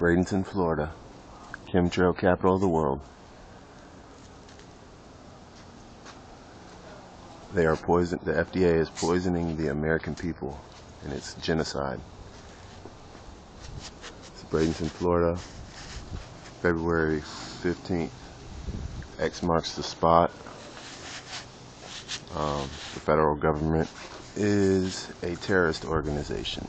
Bradenton, Florida, chemtrail capital of the world. They are poison. The FDA is poisoning the American people, and it's genocide. It's Bradenton, Florida, February 15th. X marks the spot. Um, the federal government is a terrorist organization.